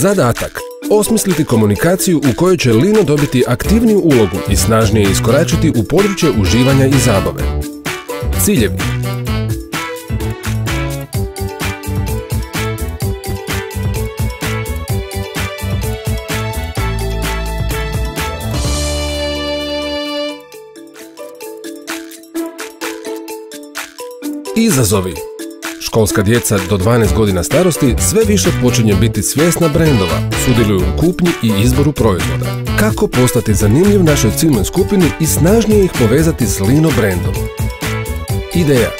Zadatak. Osmisliti komunikaciju u kojoj će Lino dobiti aktivniju ulogu i snažnije iskoračiti u područje uživanja i zabave. Ciljevi. Izazovi Školska djeca do 12 godina starosti sve više počinje biti svjesna brendova, sudjeluju u kupnji i izboru proizvoda. Kako postati zanimljiv našoj ciljnoj skupini i snažnije ih povezati s Lino brendom? Ideja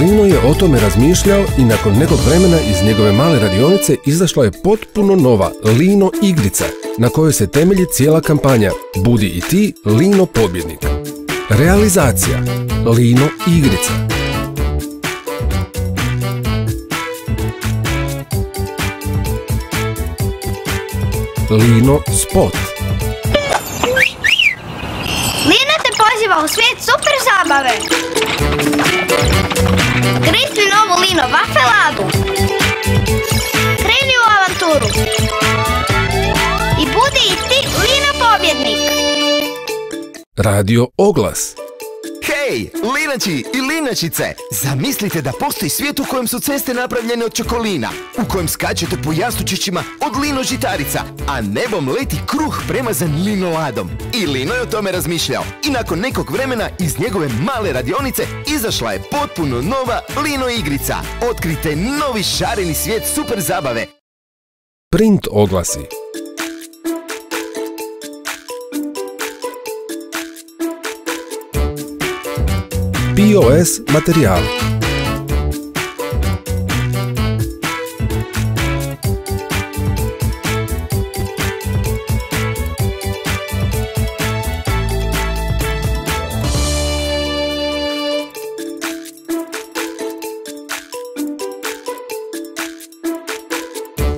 Lino je o tome razmišljao i nakon nekog vremena iz njegove male radionice izašla je potpuno nova Lino igrica na kojoj se temelji cijela kampanja Budi i ti Lino pobjednik. Realizacija Lino igrica Lino Spot. Lina te poziva u svijet super zabave. Grizni novu Lino vafeladu. Kreni u avanturu. I budi i ti Lino pobjednik. Radio Oglas. Hej, linači i linačice! Zamislite da postoji svijet u kojem su ceste napravljene od čokolina, u kojem skačete po jastučićima od lino žitarica, a nebom leti kruh premazan linoladom. I Lino je o tome razmišljao i nakon nekog vremena iz njegove male radionice izašla je potpuno nova lino igrica. Otkrite novi šareni svijet super zabave. Print oglasi. POS materijal.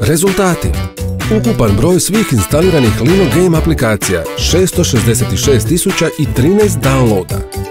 Rezultati Ukupan broj svih instaliranih Lino Game aplikacija 666.013 downloada.